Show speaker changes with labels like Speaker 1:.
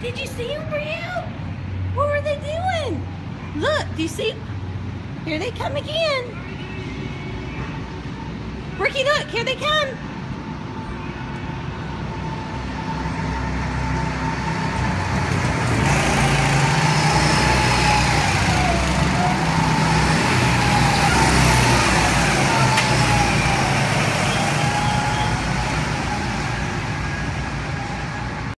Speaker 1: Did you see them, Brio? What were they doing? Look, do you see? Here they come again. Ricky, look, here they come.